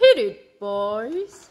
Hit it, boys!